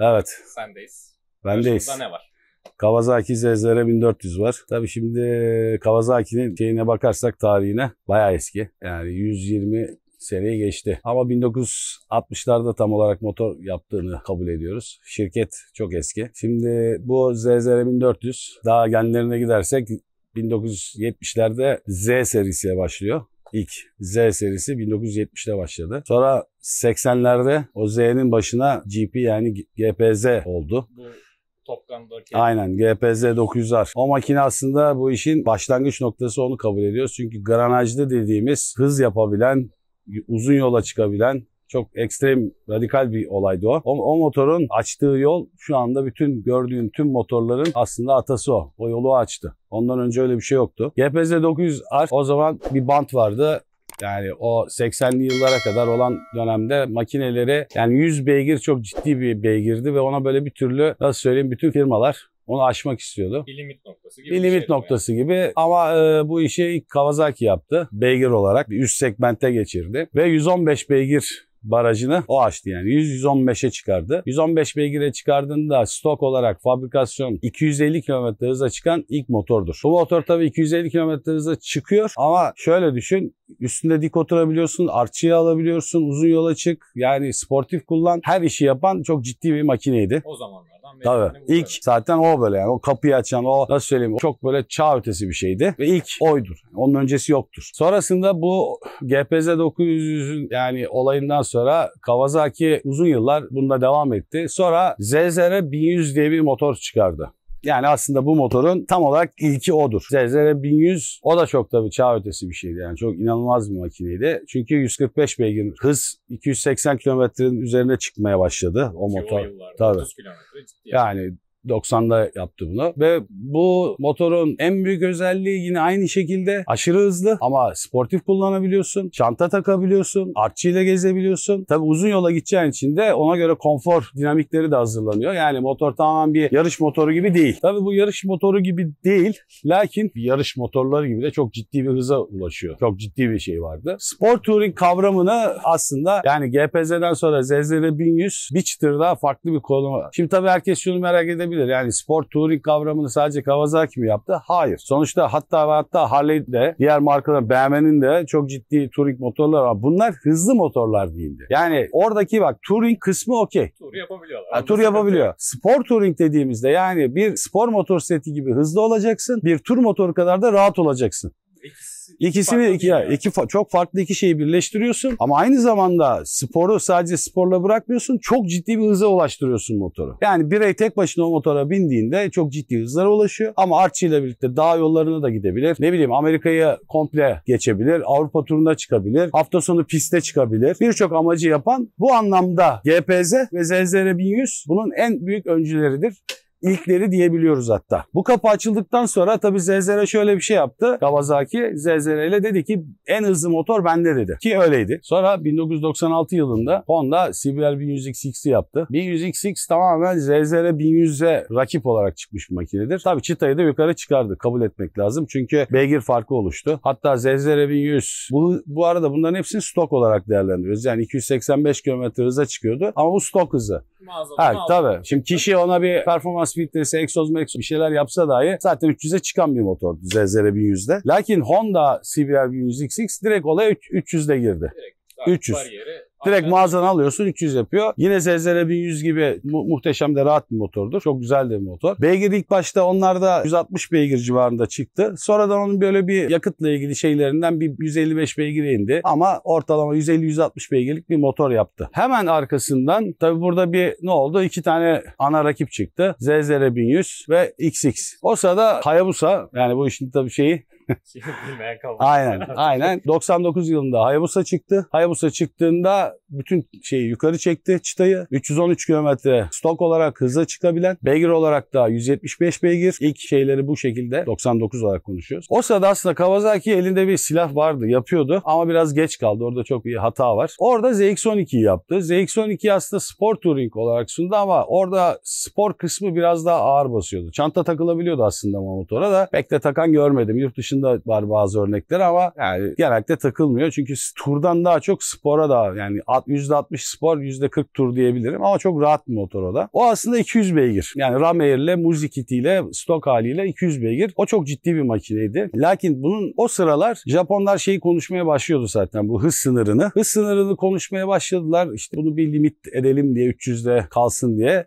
Evet, Sendeyiz. bendeyiz. Karşımızda ne var? Kawasaki ZZR 1400 var. Tabii şimdi Kawasaki'nin şeyine bakarsak tarihine bayağı eski. Yani 120 seneyi geçti. Ama 1960'larda tam olarak motor yaptığını kabul ediyoruz. Şirket çok eski. Şimdi bu ZZR 1400 daha genlerine gidersek 1970'lerde Z serisiye başlıyor. İlk Z serisi 1970'te başladı. Sonra 80'lerde o Z'nin başına GP yani GPZ oldu. Bu Top Gun'daki Aynen GPZ 900R. O makine aslında bu işin başlangıç noktası onu kabul ediyoruz. Çünkü granajlı dediğimiz hız yapabilen, uzun yola çıkabilen çok ekstrem, radikal bir olaydı o. o. O motorun açtığı yol şu anda bütün gördüğün tüm motorların aslında atası o. O yolu açtı. Ondan önce öyle bir şey yoktu. GPZ 900R o zaman bir bant vardı. Yani o 80'li yıllara kadar olan dönemde makineleri yani 100 beygir çok ciddi bir beygirdi ve ona böyle bir türlü nasıl söyleyeyim bütün firmalar onu aşmak istiyordu. bir limit noktası gibi Bir bir limit bu noktası gibi ama e, bu işi ilk Kawasaki yaptı. Beygir olarak bir üst segmente geçirdi ve 115 beygir barajını o aştı yani 100-115'e çıkardı. 115 beygire çıkardığında stok olarak fabrikasyon 250 km hıza çıkan ilk motordur. Bu motor tabii 250 km hıza çıkıyor ama şöyle düşün üstünde dik oturabiliyorsun, artçıyı alabiliyorsun, uzun yola çık. Yani sportif kullan, her işi yapan çok ciddi bir makineydi. O zamanlardan beri. Tabii. İlk böyle. zaten o böyle yani o kapıyı açan o nasıl söyleyeyim çok böyle çağ ötesi bir şeydi ve ilk oydur. Onun öncesi yoktur. Sonrasında bu GPZ 900'ün yani olayından sonra Kawasaki uzun yıllar bunda devam etti. Sonra ZZR 1100 diye bir motor çıkardı. Yani aslında bu motorun tam olarak ilki odur. ZZR 1100 o da çok tabii çağ ötesi bir şeydi. Yani çok inanılmaz bir makineydi. Çünkü 145 beygir hız 280 kilometrenin üzerine çıkmaya başladı o motor. O yıllarda Tabii. 30 kilometre ciddi. Yani 90'da yaptı bunu ve bu motorun en büyük özelliği yine aynı şekilde aşırı hızlı ama sportif kullanabiliyorsun, çanta takabiliyorsun, artçıyla gezebiliyorsun. Tabi uzun yola gideceğin için de ona göre konfor dinamikleri de hazırlanıyor. Yani motor tamamen bir yarış motoru gibi değil. Tabi bu yarış motoru gibi değil lakin yarış motorları gibi de çok ciddi bir hıza ulaşıyor. Çok ciddi bir şey vardı. Sport Touring kavramını aslında yani GPZ'den sonra ZZR 1100 bir çıtır daha farklı bir konu. Şimdi tabii herkes şunu merak edebilir. Yani sport touring kavramını sadece Kawasaki mi yaptı? Hayır. Sonuçta hatta ve hatta Harley de diğer markaların BMW'nin de çok ciddi touring motorları var. Bunlar hızlı motorlar değildi. Yani oradaki bak touring kısmı okey. Tur yapabiliyorlar. Ha, tur yapabiliyor. Spor touring dediğimizde yani bir spor motor seti gibi hızlı olacaksın. Bir tur motoru kadar da rahat olacaksın. İkisi, İkisini iki, yani. iki çok farklı iki şeyi birleştiriyorsun ama aynı zamanda sporu sadece sporla bırakmıyorsun. Çok ciddi bir hıza ulaştırıyorsun motoru. Yani birey tek başına o motora bindiğinde çok ciddi hızlara ulaşıyor ama artçıyla birlikte dağ yollarına da gidebilir. Ne bileyim Amerika'yı komple geçebilir. Avrupa turuna çıkabilir. Hafta sonu piste çıkabilir. Birçok amacı yapan bu anlamda GPZ ve ZZR 1100 bunun en büyük öncüleridir ilkleri diyebiliyoruz hatta. Bu kapı açıldıktan sonra tabii ZZR şöyle bir şey yaptı. Kawasaki ZZR ile dedi ki en hızlı motor bende dedi. Ki öyleydi. Sonra 1996 yılında Honda CBR 1100XX'i yaptı. 1100XX tamamen ZZR 1100'e rakip olarak çıkmış bir makinedir. Tabii çıtayı da yukarı çıkardı. Kabul etmek lazım. Çünkü beygir farkı oluştu. Hatta ZZR 1100 bu, bu arada bunların hepsini stok olarak değerlendiriyoruz. Yani 285 km hıza çıkıyordu. Ama bu stok hızı. Mağazadan Ha aldım. tabii. Şimdi kişi ona bir performans filtresi, egzoz mekzoz bir şeyler yapsa dahi zaten 300'e çıkan bir motordu ZZR 1100'de. Lakin Honda CBR 1100XX direkt olaya üç- 300'de girdi. Direkt, zaten 300. Bariyeri Direkt mağazadan alıyorsun 300 yapıyor. Yine ZZR 1100 gibi mu- muhteşem de rahat bir motordur. Çok güzel de bir motor. Beygir ilk başta onlarda 160 beygir civarında çıktı. Sonradan onun böyle bir yakıtla ilgili şeylerinden bir 155 beygire indi. Ama ortalama 150-160 beygirlik bir motor yaptı. Hemen arkasından tabi burada bir ne oldu? İki tane ana rakip çıktı. ZZR 1100 ve XX. O sırada Hayabusa yani bu işin tabii şeyi Aynen, aynen. 99 yılında Hayabusa çıktı. Hayabusa çıktığında bütün şeyi yukarı çekti çıtayı. 313 kilometre stok olarak hıza çıkabilen, beygir olarak da 175 beygir. İlk şeyleri bu şekilde 99 olarak konuşuyoruz. O sırada aslında Kawasaki elinde bir silah vardı, yapıyordu ama biraz geç kaldı. Orada çok bir hata var. Orada ZX-12'yi yaptı. ZX-12 aslında spor touring olarak sundu ama orada spor kısmı biraz daha ağır basıyordu. Çanta takılabiliyordu aslında ama motora da pek de takan görmedim. Yurt dışında dışında var bazı örnekler ama yani genellikle takılmıyor. Çünkü turdan daha çok spora da yani at- %60 spor %40 tur diyebilirim ama çok rahat bir motor o da. O aslında 200 beygir. Yani ram air'le, muzik kitiyle, stok haliyle 200 beygir. O çok ciddi bir makineydi. Lakin bunun o sıralar Japonlar şeyi konuşmaya başlıyordu zaten bu hız sınırını. Hız sınırını konuşmaya başladılar. İşte bunu bir limit edelim diye 300'de kalsın diye.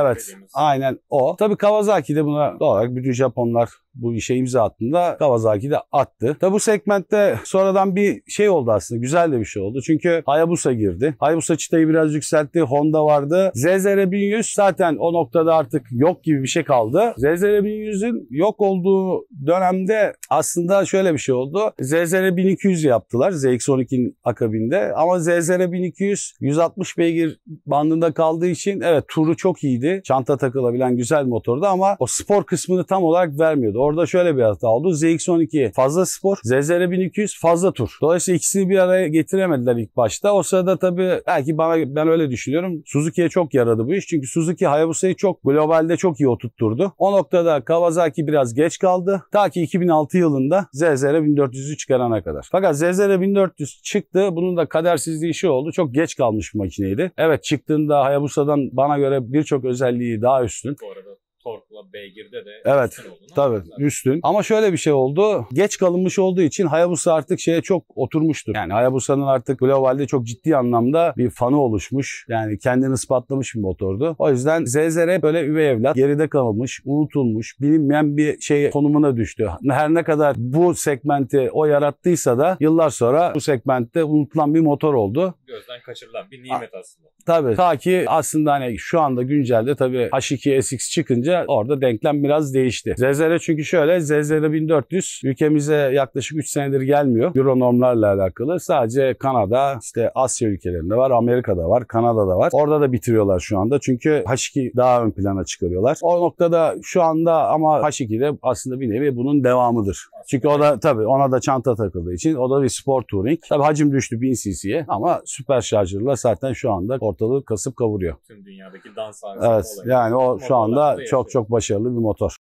Evet. Aynen o. Tabii Kawasaki de buna doğal olarak bütün Japonlar bu işe imza attığında Kawasaki de attı. Tabii bu segmentte sonradan bir şey oldu aslında. Güzel de bir şey oldu. Çünkü Hayabusa girdi. Hayabusa çıtayı biraz yükseltti. Honda vardı. ZZR 1100 zaten o noktada artık yok gibi bir şey kaldı. ZZR 1100'ün yok olduğu dönemde aslında şöyle bir şey oldu. ZZR 1200 yaptılar ZX-12'nin akabinde. Ama ZZR 1200 160 beygir bandında kaldığı için evet turu çok iyiydi. Çanta takılabilen güzel motordu ama o spor kısmını tam olarak vermiyordu. Orada şöyle bir hata oldu. ZX-12 fazla spor, ZZR 1200 fazla tur. Dolayısıyla ikisini bir araya getiremediler ilk başta. O sırada tabii belki bana ben öyle düşünüyorum. Suzuki'ye çok yaradı bu iş. Çünkü Suzuki Hayabusa'yı çok globalde çok iyi oturtturdu. O noktada Kawasaki biraz geç kaldı. Ta ki 2006 yılında ZZR 1400'ü çıkarana kadar. Fakat ZZR 1400 çıktı. Bunun da kadersizliği şu oldu. Çok geç kalmış bir makineydi. Evet çıktığında Hayabusa'dan bana göre birçok özelliği daha üstün. Bu arada torkla beygirde de Evet, üstün olduğunu Tabii anladılar. üstün. Ama şöyle bir şey oldu. Geç kalınmış olduğu için Hayabusa artık şeye çok oturmuştur. Yani Hayabusa'nın artık globalde çok ciddi anlamda bir fanı oluşmuş. Yani kendini ispatlamış bir motordu. O yüzden ZZR böyle üvey evlat. Geride kalmış, unutulmuş, bilinmeyen bir şey konumuna düştü. Her ne kadar bu segmenti o yarattıysa da yıllar sonra bu segmentte unutulan bir motor oldu. Gözden kaçırılan bir nimet aslında. Tabii. Ta ki aslında hani şu anda güncelde tabii H2 SX çıkınca orada denklem biraz değişti. ZZR çünkü şöyle ZZR 1400 ülkemize yaklaşık 3 senedir gelmiyor. Euro normlarla alakalı. Sadece Kanada, işte Asya ülkelerinde var, Amerika'da var, Kanada'da var. Orada da bitiriyorlar şu anda. Çünkü H2 daha ön plana çıkarıyorlar. O noktada şu anda ama H2 de aslında bir nevi bunun devamıdır. Çünkü o da tabii ona da çanta takıldığı için o da bir sport touring. Tabii hacim düştü 1000 cc'ye ama süper şarjırla zaten şu anda ortalığı kasıp kavuruyor. Tüm dünyadaki dans Evet yani o şu anda da çok çok başarılı bir motor.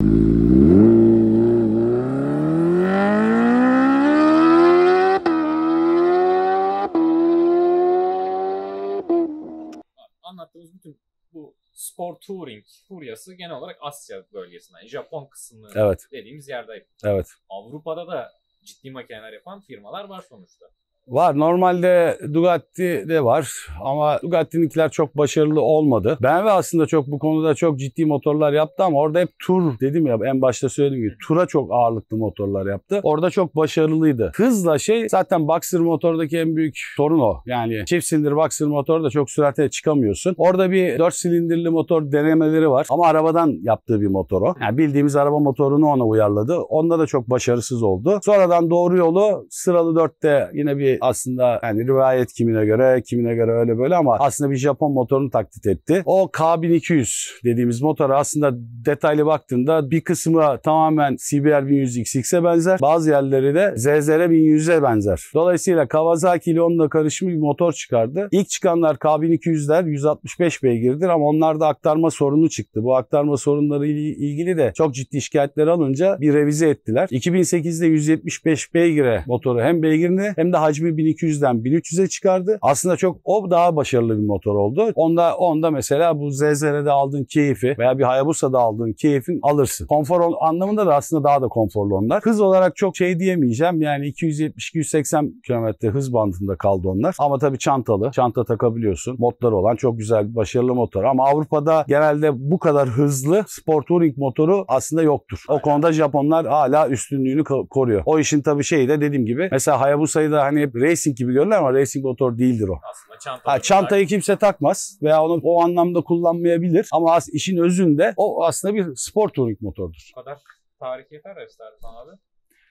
Anlattığımız bütün bu spor touring furyası genel olarak Asya bölgesinden, Japon kısmı Evet dediğimiz yerde. evet. Avrupa'da da ciddi makineler yapan firmalar var sonuçta. Var. Normalde Bugatti de var ama Bugatti'ninkiler çok başarılı olmadı. BMW aslında çok bu konuda çok ciddi motorlar yaptı ama orada hep tur dedim ya en başta söylediğim gibi tura çok ağırlıklı motorlar yaptı. Orada çok başarılıydı. Hızla şey zaten Boxer motordaki en büyük sorun o. Yani çift silindir Boxer motorda çok sürate çıkamıyorsun. Orada bir 4 silindirli motor denemeleri var ama arabadan yaptığı bir motor o. Yani bildiğimiz araba motorunu ona uyarladı. Onda da çok başarısız oldu. Sonradan doğru yolu sıralı 4'te yine bir aslında yani rivayet kimine göre kimine göre öyle böyle ama aslında bir Japon motorunu taklit etti. O K1200 dediğimiz motora aslında detaylı baktığında bir kısmı tamamen CBR 1100 XX'e benzer. Bazı yerleri de ZZR 1100'e benzer. Dolayısıyla Kawasaki ile onunla karışımı bir motor çıkardı. İlk çıkanlar K1200'ler 165 beygirdir ama onlarda aktarma sorunu çıktı. Bu aktarma sorunları ile ilgili de çok ciddi şikayetler alınca bir revize ettiler. 2008'de 175 beygire motoru hem beygirini hem de hacmi 1200'den 1300'e çıkardı. Aslında çok o daha başarılı bir motor oldu. Onda onda mesela bu ZZR'de aldığın keyfi veya bir Hayabusa'da aldığın keyfin alırsın. Konfor anlamında da aslında daha da konforlu onlar. Hız olarak çok şey diyemeyeceğim. Yani 270-280 km hız bandında kaldı onlar. Ama tabii çantalı. Çanta takabiliyorsun. Modları olan çok güzel, başarılı motor. Ama Avrupa'da genelde bu kadar hızlı sport touring motoru aslında yoktur. O konuda Japonlar hala üstünlüğünü ko- koruyor. O işin tabii şeyi de dediğim gibi mesela Hayabusa'yı da hani racing gibi görürler ama racing motor değildir o. Aslında çanta. Ha, çantayı kimse takmaz veya onu o anlamda kullanmayabilir ama as, işin özünde o aslında bir sport touring motordur. Bu kadar tarih yeter istersen abi.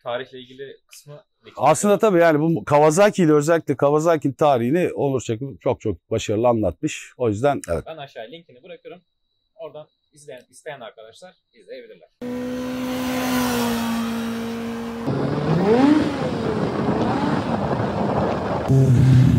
Tarihle ilgili kısmı Aslında tabii yani bu Kawasaki ile özellikle Kawasaki tarihini Onur Çakır çok çok başarılı anlatmış. O yüzden evet. Ben aşağıya linkini bırakırım. Oradan izleyen, isteyen arkadaşlar izleyebilirler. Boom.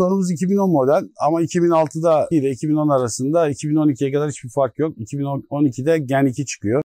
Motorumuz 2010 model ama 2006'da ile 2010 arasında 2012'ye kadar hiçbir fark yok. 2012'de Gen 2 çıkıyor.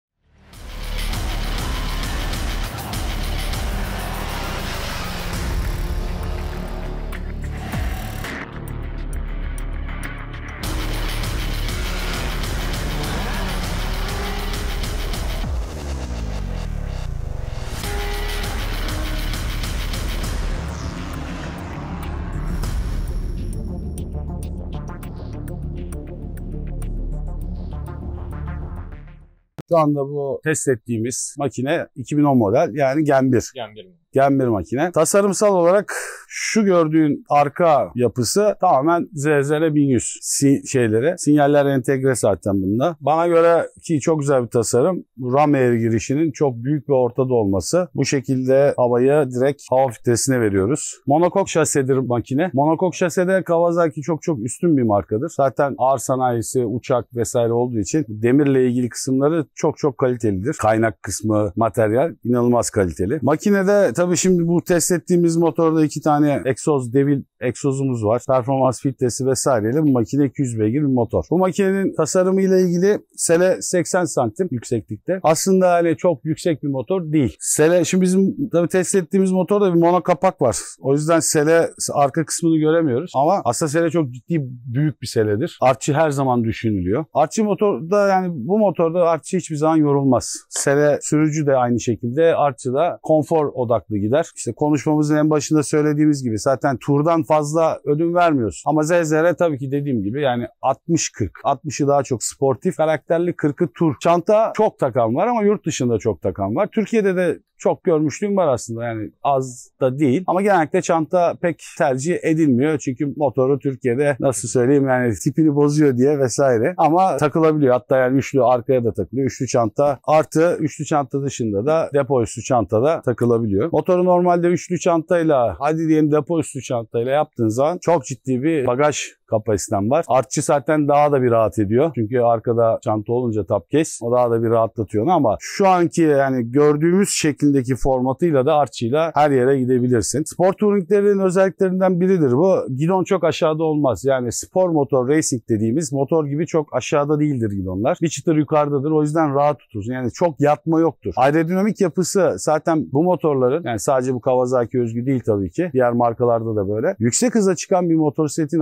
Şu anda bu test ettiğimiz makine 2010 model yani Gen 1. Gen 1 mi? Gen 1 makine. Tasarımsal olarak şu gördüğün arka yapısı tamamen ZZR 1100 si şeyleri. Sinyaller entegre zaten bunda. Bana göre ki çok güzel bir tasarım. RAM air girişinin çok büyük ve ortada olması. Bu şekilde havayı direkt hava filtresine veriyoruz. Monokok şasedir makine. Monokok şasede Kawasaki çok çok üstün bir markadır. Zaten ağır sanayisi, uçak vesaire olduğu için demirle ilgili kısımları çok çok kalitelidir. Kaynak kısmı, materyal inanılmaz kaliteli. Makinede tabii şimdi bu test ettiğimiz motorda iki tane egzoz, devil egzozumuz var. Performans filtresi vesaireyle bu makine 200 beygir bir motor. Bu makinenin tasarımı ile ilgili sele 80 santim yükseklikte. Aslında hani çok yüksek bir motor değil. Sele şimdi bizim tabii test ettiğimiz motorda bir mono kapak var. O yüzden sele arka kısmını göremiyoruz. Ama aslında sele çok ciddi büyük bir seledir. Artçı her zaman düşünülüyor. Artçı motorda yani bu motorda artçı hiçbir zaman yorulmaz. Sele sürücü de aynı şekilde artçı da konfor odaklı gider. İşte konuşmamızın en başında söylediğimiz gibi zaten turdan fazla ödün vermiyorsun. Ama ZZR tabii ki dediğim gibi yani 60-40. 60'ı daha çok sportif karakterli 40'ı tur. Çanta çok takan var ama yurt dışında çok takan var. Türkiye'de de çok görmüşlüğüm var aslında yani az da değil. Ama genellikle çanta pek tercih edilmiyor. Çünkü motoru Türkiye'de nasıl söyleyeyim yani tipini bozuyor diye vesaire. Ama takılabiliyor. Hatta yani üçlü arkaya da takılıyor. Üçlü çanta artı üçlü çanta dışında da depo üstü çantada takılabiliyor. Motoru normalde üçlü çantayla hadi diyelim depo üstü çantayla yaptığın zaman çok ciddi bir bagaj kapasiten var. Artçı zaten daha da bir rahat ediyor. Çünkü arkada çanta olunca top case o daha da bir rahatlatıyor ama şu anki yani gördüğümüz şeklindeki formatıyla da artçıyla her yere gidebilirsin. Spor touringlerin özelliklerinden biridir bu. Gidon çok aşağıda olmaz. Yani spor motor racing dediğimiz motor gibi çok aşağıda değildir gidonlar. Bir çıtır yukarıdadır. O yüzden rahat tutursun. Yani çok yatma yoktur. Aerodinamik yapısı zaten bu motorların yani sadece bu Kawasaki özgü değil tabii ki. Diğer markalarda da böyle. Yüksek hıza çıkan bir motosikletin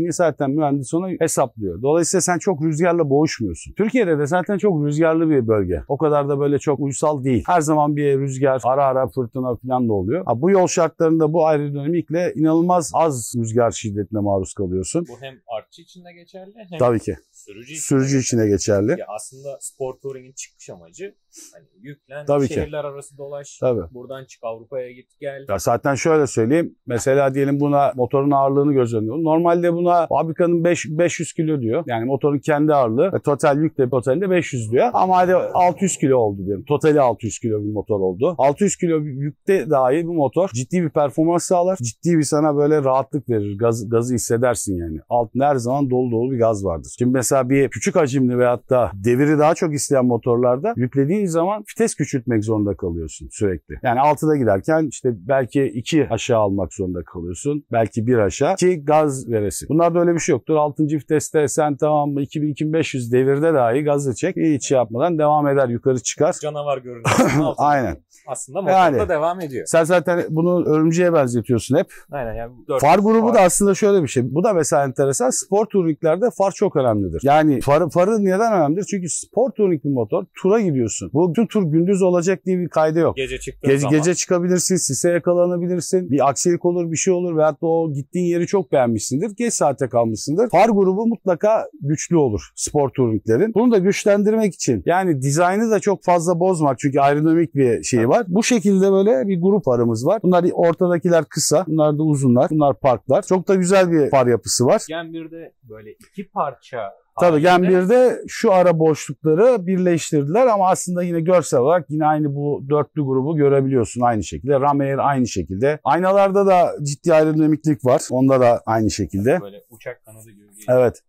aerodinamiğini zaten mühendis ona hesaplıyor. Dolayısıyla sen çok rüzgarla boğuşmuyorsun. Türkiye'de de zaten çok rüzgarlı bir bölge. O kadar da böyle çok uysal değil. Her zaman bir rüzgar, ara ara fırtına falan da oluyor. Ha, bu yol şartlarında bu aerodinamikle inanılmaz az rüzgar şiddetine maruz kalıyorsun. Bu hem artçı için de geçerli hem Tabii ki. sürücü için Sürücü için de geçerli. Ya aslında spor touring'in çıkış amacı hani yüklen, Tabii ki. şehirler arası dolaş, Tabii. buradan çık Avrupa'ya git gel. Ya zaten şöyle söyleyeyim. Mesela diyelim buna motorun ağırlığını göz önüne. Normalde buna fabrikanın 5, 500 kilo diyor. Yani motorun kendi ağırlığı ve total yük de totalinde 500 diyor. Ama hadi 600 kilo oldu diyelim. Totali 600 kilo bir motor oldu. 600 kilo bir yükte dahi bu motor ciddi bir performans sağlar. Ciddi bir sana böyle rahatlık verir. Gaz, gazı hissedersin yani. Altında her zaman dolu dolu bir gaz vardır. Şimdi mesela bir küçük hacimli veyahut da deviri daha çok isteyen motorlarda yüklediğin zaman vites küçültmek zorunda kalıyorsun sürekli. Yani 6'da giderken işte belki 2 aşağı almak zorunda kalıyorsun. Belki 1 aşağı ki gaz veresi. Bunlarda öyle bir şey yoktur. 6. viteste sen tamam mı 2000-2500 devirde dahi gazı çek. Hiç şey yapmadan devam eder yukarı çıkar. Canavar görünüyor. Aynen. Aslında motor Yani. devam ediyor. Sen zaten bunu örümceğe benzetiyorsun hep. Aynen yani Far grubu far. da aslında şöyle bir şey. Bu da mesela enteresan. Spor touringlerde far çok önemlidir. Yani farı, farı neden önemlidir? Çünkü spor touring bir motor. Tura gidiyorsun. Bu bütün tur gündüz olacak diye bir kaydı yok. gece çıktığın Gece, zaman gece çıkabilirsin, sise yakalanabilirsin. Bir aksilik olur, bir şey olur veyahut da o gittiğin yeri çok beğenmişsindir. Geç saate kalmışsındır. Far grubu mutlaka güçlü olur spor touringlerin. Bunu da güçlendirmek için yani dizaynı da çok fazla bozmak çünkü aerodinamik bir şeyi var. Bu şekilde böyle bir grup farımız var. Bunlar ortadakiler kısa, bunlar da uzunlar. Bunlar parklar. Çok da güzel bir far yapısı var. Gen 1'de böyle iki parça Tabii Gen halinde 1'de şu ara boşlukları birleştirdiler ama aslında yine görsel olarak yine aynı bu dörtlü grubu görebiliyorsun aynı şekilde. Ram Air aynı şekilde. Aynalarda da ciddi aerodinamiklik var. Onda da aynı şekilde. böyle uçak kanadı gibi Evet.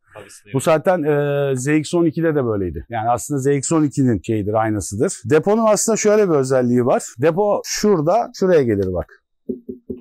Bu zaten e, ZX-12'de de böyleydi. Yani aslında ZX-12'nin şeyidir, aynasıdır. Deponun aslında şöyle bir özelliği var. Depo şurada, şuraya gelir bak.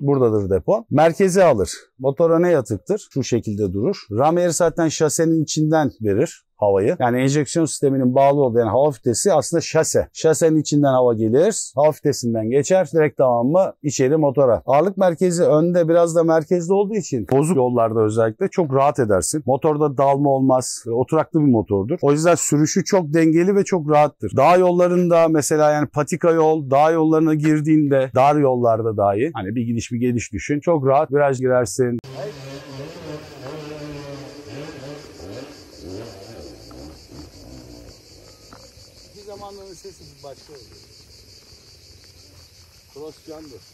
Buradadır depo. Merkeze alır. Motora ne yatıktır? Şu şekilde durur. Ram zaten şasenin içinden verir havayı. Yani enjeksiyon sisteminin bağlı olduğu yani hava fitesi aslında şase. Şasenin içinden hava gelir. Hava fitesinden geçer. Direkt tamamı içeri motora. Ağırlık merkezi önde biraz da merkezde olduğu için bozuk yollarda özellikle çok rahat edersin. Motorda dalma olmaz. Oturaklı bir motordur. O yüzden sürüşü çok dengeli ve çok rahattır. Dağ yollarında mesela yani patika yol, dağ yollarına girdiğinde dar yollarda dahi hani bir gidiş bir geliş düşün. Çok rahat viraj girersin. Bir Sebastiano.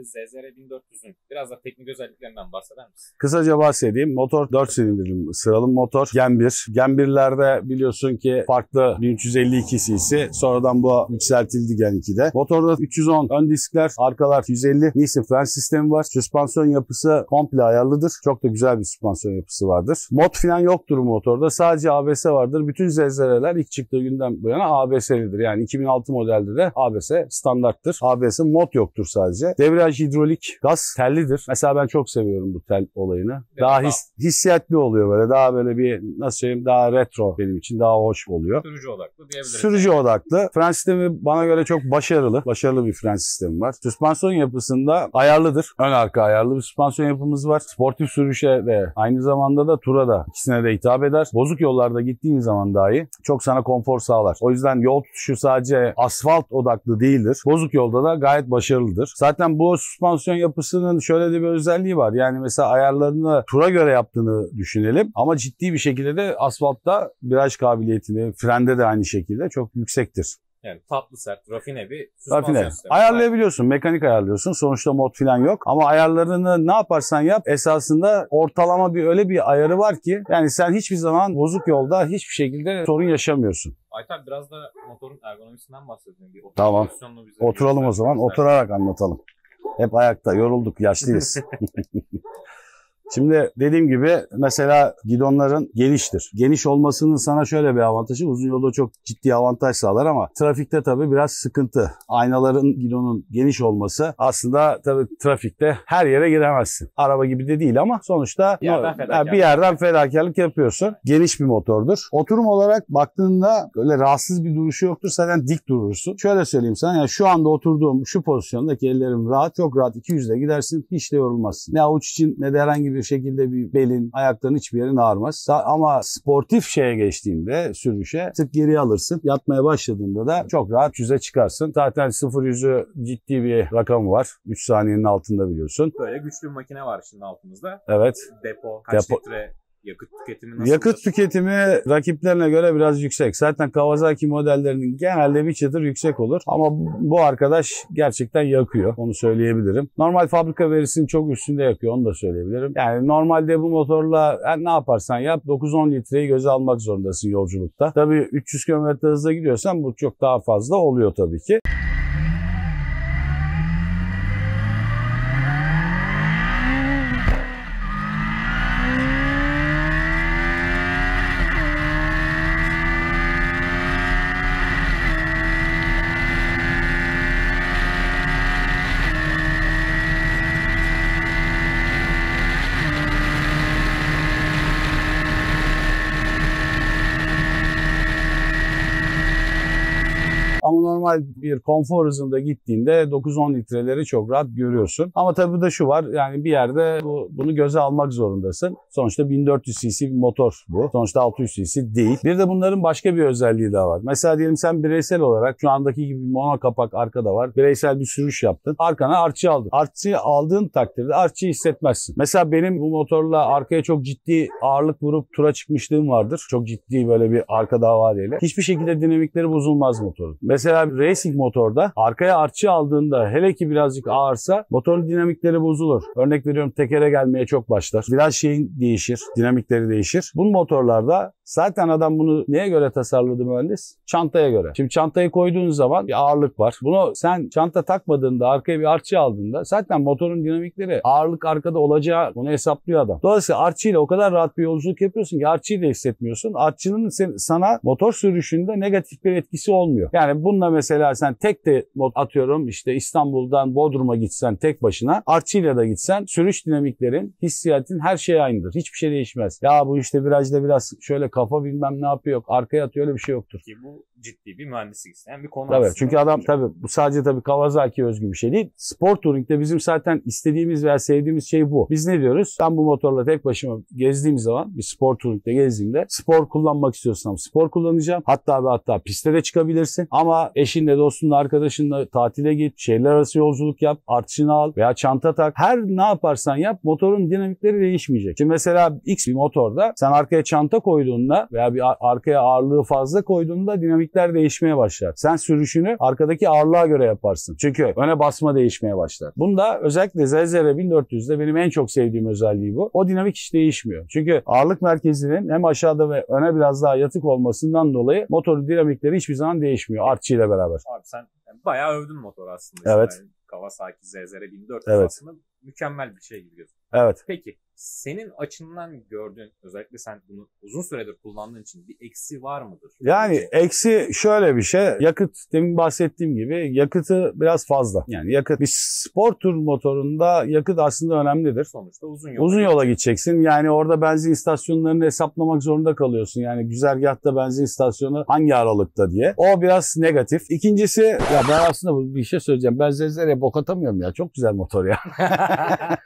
Bize ZZR 1400'ün biraz da teknik özelliklerinden bahseder misin? Kısaca bahsedeyim. Motor 4 silindirli sıralı motor. Gen 1. Gen 1'lerde biliyorsun ki farklı 1352 cc. Sonradan bu yükseltildi Gen 2'de. Motorda 310 ön diskler, arkalar 150. Nissan fren sistemi var. Süspansiyon yapısı komple ayarlıdır. Çok da güzel bir süspansiyon yapısı vardır. Mod falan yoktur motorda. Sadece ABS vardır. Bütün ZZR'ler ilk çıktığı günden bu yana ABS'lidir. Yani 2006 modelde de ABS standarttır. ABS mod yoktur sadece. Debriyaj hidrolik gaz tellidir. Mesela ben çok seviyorum bu tel olayını. Daha daha- his, hissiyatli oluyor böyle. Daha böyle bir nasıl söyleyeyim daha retro benim için daha hoş oluyor. Sürücü odaklı diyebiliriz. Sürücü odaklı. Fren sistemi bana göre çok başarılı. Başarılı bir fren sistemi var. Süspansiyon yapısında ayarlıdır. Ön arka ayarlı bir süspansiyon yapımız var. Sportif sürüşe de aynı zamanda da tura da ikisine de hitap eder. Bozuk yollarda gittiğin zaman dahi çok sana konfor sağlar. O yüzden yol tutuşu sadece asfalt odaklı değildir. Bozuk yolda da gayet başarılıdır. Zaten bu süspansiyon yapısının şöyle de bir özelliği var. Yani mesela ayarlarını tura göre yaptığını düşünelim. Ama ciddi bir şekilde de asfaltta viraj kabiliyetini, frende de aynı şekilde çok yüksektir. Yani tatlı sert, rafine bir süspansiyon Rafine. sistemi. Ayarlayabiliyorsun. Mekanik ayarlıyorsun. Sonuçta mod falan yok. Ama ayarlarını ne yaparsan yap esasında ortalama bir öyle bir ayarı var ki yani sen hiçbir zaman bozuk yolda hiçbir şekilde sorun yaşamıyorsun. Ayt abi biraz da motorun ergonomisinden bahsedelim. Bir Tamam. Oturalım o zaman. Oturarak anlatalım. Hep ayakta. Yorulduk. Yaşlıyız. Şimdi dediğim gibi mesela gidonların geniştir. Geniş olmasının sana şöyle bir avantajı uzun yolda çok ciddi avantaj sağlar ama trafikte tabii biraz sıkıntı. Aynaların gidonun geniş olması aslında tabii trafikte her yere giremezsin. Araba gibi de değil ama sonuçta Bir yerden fedakarlık. bir yerden fedakarlık yapıyorsun. Geniş bir motordur. Oturum olarak baktığında öyle rahatsız bir duruşu yoktur. Zaten dik durursun. Şöyle söyleyeyim sana yani şu anda oturduğum şu pozisyondaki ellerim rahat çok rahat 200'de gidersin hiç de yorulmazsın. Ne avuç için ne de herhangi bir şekilde bir belin ayakların hiçbir yerin ağrımaz. Ama sportif şeye geçtiğinde sürüşe tık geriye alırsın. Yatmaya başladığında da çok rahat yüze çıkarsın. Zaten 0 yüzü ciddi bir rakamı var. 3 saniyenin altında biliyorsun. Böyle güçlü bir makine var şimdi altımızda. Evet. Depo, kaç Depo- litre yakıt tüketimi nasıl? Yakıt tüketimi rakiplerine göre biraz yüksek. Zaten Kawasaki modellerinin genelde bir çıtır yüksek olur. Ama bu arkadaş gerçekten yakıyor. Onu söyleyebilirim. Normal fabrika verisinin çok üstünde yakıyor. Onu da söyleyebilirim. Yani normalde bu motorla yani ne yaparsan yap 9-10 litreyi göze almak zorundasın yolculukta. Tabii 300 km hızla gidiyorsan bu çok daha fazla oluyor tabii ki. Ama normal bir konfor hızında gittiğinde 9-10 litreleri çok rahat görüyorsun. Ama tabii da şu var yani bir yerde bu, bunu göze almak zorundasın. Sonuçta 1400 cc bir motor bu. Sonuçta 600 cc değil. Bir de bunların başka bir özelliği daha var. Mesela diyelim sen bireysel olarak şu andaki gibi mono kapak arkada var. Bireysel bir sürüş yaptın. Arkana artçı aldın. Artçı aldığın takdirde artçıyı hissetmezsin. Mesela benim bu motorla arkaya çok ciddi ağırlık vurup tura çıkmışlığım vardır. Çok ciddi böyle bir arka davaliyle. Hiçbir şekilde dinamikleri bozulmaz motorun. Mesela racing motorda arkaya artçı aldığında hele ki birazcık ağırsa motorun dinamikleri bozulur. Örnek veriyorum tekere gelmeye çok başlar. Biraz şeyin değişir, dinamikleri değişir. Bu motorlarda zaten adam bunu neye göre tasarladı mühendis? Çantaya göre. Şimdi çantayı koyduğun zaman bir ağırlık var. Bunu sen çanta takmadığında arkaya bir artçı aldığında zaten motorun dinamikleri ağırlık arkada olacağı bunu hesaplıyor adam. Dolayısıyla artçıyla o kadar rahat bir yolculuk yapıyorsun ki artçıyı da hissetmiyorsun. Artçının sana motor sürüşünde negatif bir etkisi olmuyor. Yani bu Bunda mesela sen tek de atıyorum işte İstanbul'dan Bodrum'a gitsen tek başına artçıyla da gitsen sürüş dinamiklerin, hissiyatın her şey aynıdır. Hiçbir şey değişmez. Ya bu işte virajda biraz şöyle kafa bilmem ne yapıyor. Arkaya atıyor öyle bir şey yoktur. Ki bu ciddi bir mühendislik isteyen bir konu Tabii aslında. çünkü adam tabii bu sadece tabii Kawasaki özgü bir şey değil. Spor Touring'de bizim zaten istediğimiz veya sevdiğimiz şey bu. Biz ne diyoruz? Ben bu motorla tek başıma gezdiğim zaman bir Spor Touring'de gezdiğimde spor kullanmak istiyorsam spor kullanacağım. Hatta ve hatta piste de çıkabilirsin. Ama eşinle, dostunla, arkadaşınla tatile git, şehirler arası yolculuk yap, artışını al veya çanta tak. Her ne yaparsan yap motorun dinamikleri değişmeyecek. Şimdi mesela X bir motorda sen arkaya çanta koyduğunda veya bir ar- arkaya ağırlığı fazla koyduğunda dinamikler değişmeye başlar. Sen sürüşünü arkadaki ağırlığa göre yaparsın. Çünkü öne basma değişmeye başlar. Bunda özellikle ZZR 1400'de benim en çok sevdiğim özelliği bu. O dinamik hiç değişmiyor. Çünkü ağırlık merkezinin hem aşağıda ve öne biraz daha yatık olmasından dolayı motorun dinamikleri hiçbir zaman değişmiyor artçı beraber. Abi sen yani bayağı övdün motoru aslında. Evet. Yani Kawasaki ZZR 1400 Evet. aslında mükemmel bir şey gibi gözüküyor. Evet. Peki senin açından gördüğün özellikle sen bunu uzun süredir kullandığın için bir eksi var mıdır? Yani eksi şöyle bir şey. Yakıt demin bahsettiğim gibi yakıtı biraz fazla. Yani yakıt bir spor tur motorunda yakıt aslında önemlidir. sonuçta uzun yol. Uzun yola gideceksin. Yani orada benzin istasyonlarını hesaplamak zorunda kalıyorsun. Yani güzergahta benzin istasyonu hangi aralıkta diye. O biraz negatif. İkincisi ya ben aslında bir şey söyleyeceğim. Ben Zezzere'ye bok atamıyorum ya. Çok güzel motor ya.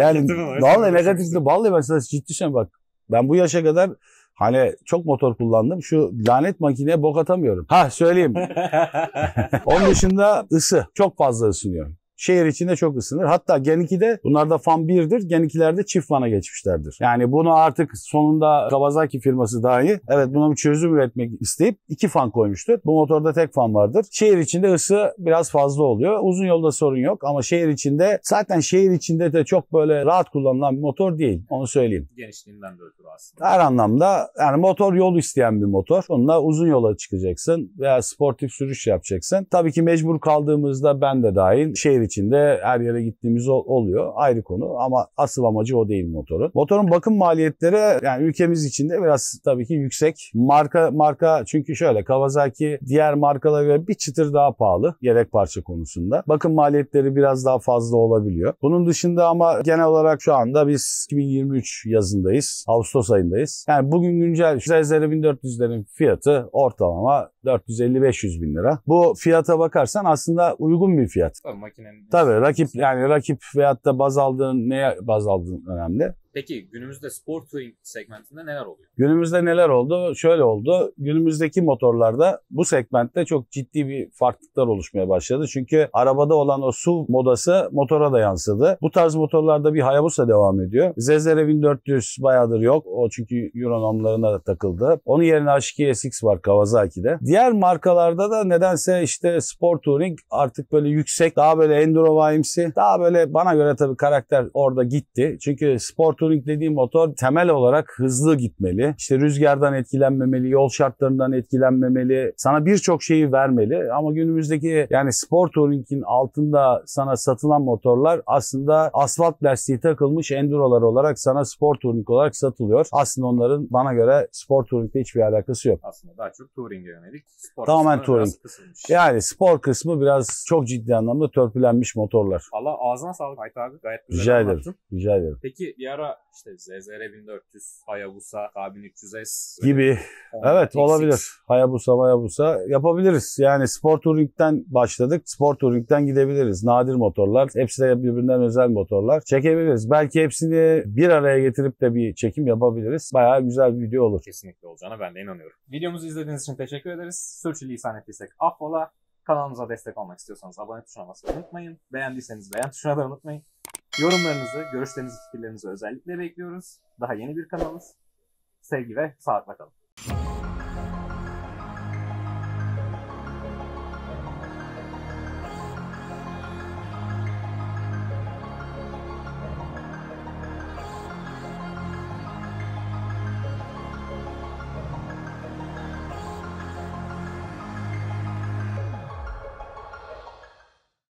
yani vallahi negatif de vallahi ben sana ciddi söylüyorum bak. Ben bu yaşa kadar hani çok motor kullandım. Şu lanet makineye bok atamıyorum. Ha söyleyeyim. Onun dışında ısı. Çok fazla ısınıyor. Şehir içinde çok ısınır. Hatta Gen 2'de bunlarda fan 1'dir. Gen 2'lerde çift fana geçmişlerdir. Yani bunu artık sonunda Kawasaki firması dahi evet buna bir çözüm üretmek isteyip iki fan koymuştur. Bu motorda tek fan vardır. Şehir içinde ısı biraz fazla oluyor. Uzun yolda sorun yok ama şehir içinde zaten şehir içinde de çok böyle rahat kullanılan bir motor değil. Onu söyleyeyim. Genişliğinden de ötürü aslında. Her anlamda yani motor yol isteyen bir motor. Onunla uzun yola çıkacaksın veya sportif sürüş yapacaksın. Tabii ki mecbur kaldığımızda ben de dahil şehir içinde her yere gittiğimiz ol- oluyor. Ayrı konu ama asıl amacı o değil motorun. Motorun bakım maliyetleri yani ülkemiz içinde biraz tabii ki yüksek. Marka marka çünkü şöyle Kawasaki diğer markalara göre bir çıtır daha pahalı yedek parça konusunda. Bakım maliyetleri biraz daha fazla olabiliyor. Bunun dışında ama genel olarak şu anda biz 2023 yazındayız. Ağustos ayındayız. Yani bugün güncel ZZR 1400'lerin fiyatı ortalama 450-500 bin lira. Bu fiyata bakarsan aslında uygun bir fiyat. Tabii makinenin... Tabii rakip yani rakip veyahut da baz aldığın neye baz aldığın önemli. Peki günümüzde spor touring segmentinde neler oluyor? Günümüzde neler oldu? Şöyle oldu. Günümüzdeki motorlarda bu segmentte çok ciddi bir farklılıklar oluşmaya başladı. Çünkü arabada olan o su modası motora da yansıdı. Bu tarz motorlarda bir Hayabusa devam ediyor. ZZR 1400 bayağıdır yok. O çünkü Euro normlarına da takıldı. Onun yerine H2 SX var Kawasaki'de. Diğer markalarda da nedense işte Sport Touring artık böyle yüksek, daha böyle enduro vibesi, daha böyle bana göre tabii karakter orada gitti. Çünkü Sport Touring dediğim motor temel olarak hızlı gitmeli. İşte rüzgardan etkilenmemeli, yol şartlarından etkilenmemeli. Sana birçok şeyi vermeli. Ama günümüzdeki yani Sport Touring'in altında sana satılan motorlar aslında asfalt lastiği takılmış endurolar olarak sana Sport Touring olarak satılıyor. Aslında onların bana göre Sport Touring'le hiçbir alakası yok. Aslında daha çok touring'e yönelik. Spor Tamamen touring. Yani spor kısmı biraz çok ciddi anlamda törpülenmiş motorlar. Allah ağzına sağlık Ayt abi. Gayet güzel Rica ederim. anlattın. Rica ederim. Peki bir ara işte ZZR 1400, Hayabusa, K1300S Gibi. Honda Evet olabilir. Hayabusa Hayabusa yapabiliriz. Yani Sport Touring'den başladık. Sport Touring'den gidebiliriz. Nadir motorlar. Hepsi de birbirinden özel motorlar. Çekebiliriz. Belki hepsini bir araya getirip de bir çekim yapabiliriz. Bayağı güzel bir video olur. Kesinlikle olacağına ben de inanıyorum. Videomuzu izlediğiniz için teşekkür ederiz. Sürçülisan ettiysek affola. Kanalımıza destek olmak istiyorsanız abone tuşuna basmayı unutmayın. Beğendiyseniz beğen tuşuna da unutmayın. Yorumlarınızı, görüşlerinizi, fikirlerinizi özellikle bekliyoruz. Daha yeni bir kanalız. Sevgi ve sağlıkla kalın.